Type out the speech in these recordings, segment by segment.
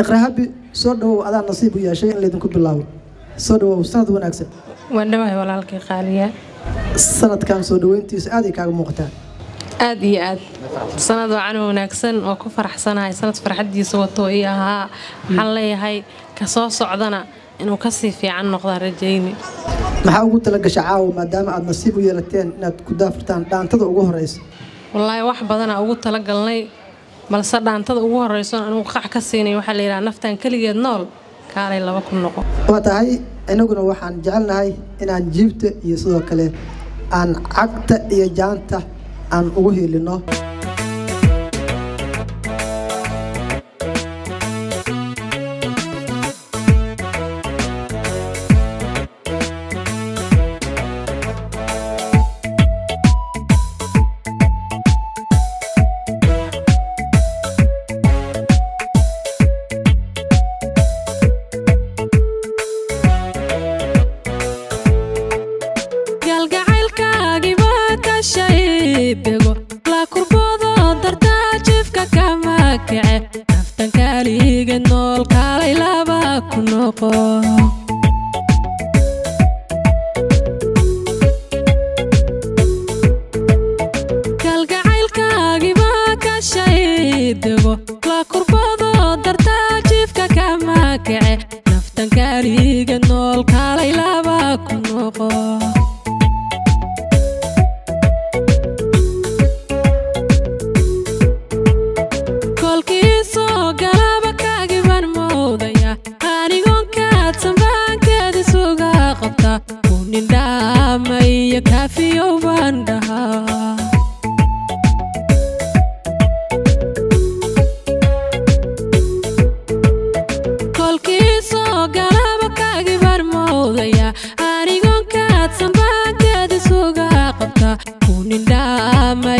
iqrahabi soo dhawow adaa nasiib u yeeshay in laydinku bilaabo soo dhawow sanad wanaagsan. Waan dhawahay walaalkay qaaliya. Sanadkan soo dhaweyntiisa aaday kaaga muuqataa aad iyo aad. Sanad wacan wanaagsan oo ku faraxsanahay. Sanad farxadiisa wato ii ahaa. Waxaan leeyahay ka soo socdana inuu ka sii fiican noqdaan rajayni. Maxaa ugu talagasha caawa maadaama aad nasiib u yeelateen inaad ku daafurtaan dhaantada ugu horeysa wallaahi wax badanaa ugu talagalnay balse dhaantada ugu horeyso anugu qac ka siinay waxaa la yidhaha naftan keligeed nool kaalay laba ku noqo. Waa tahay inaguna waxaan jecelnahay inaan jiibta iyo sidoo kale aan cagta iyo jaanta aan ugu kece naftankaaliga nool kaalay laba ku noqo. Anigon kaadsanbaankeeda suga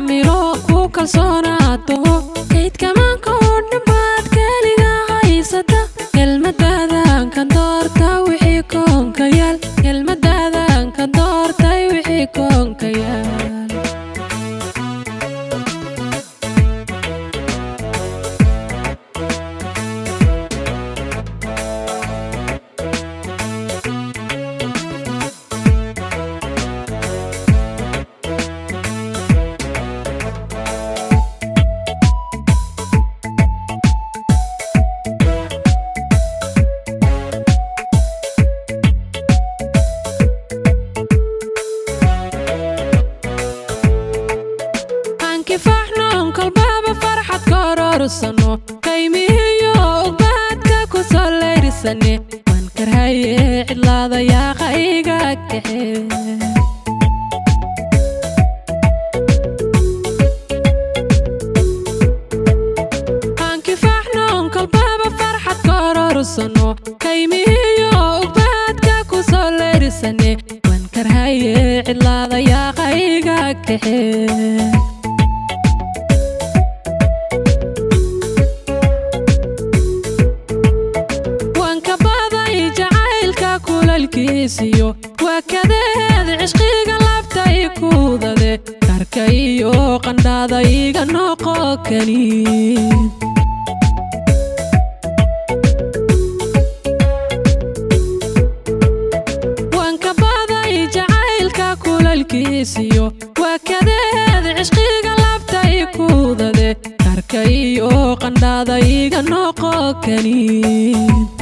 miro ku kalsoona haruusano qaymihiyo ubaadka ku soo layrisane waan karhaye cidlaada yaaqa iga kaxe qaymihiyo ubaadka ku soo layrisane waan karhaye cidlaada yaaqa iga kaxe dhulkiisiyo waa kadeed cishqiga labta i kuudade karka iyo qandhaada iga noqo kaniid waa kadeed cishqiga labta i kuudade karka iyo qandhaada iga noqo kaniid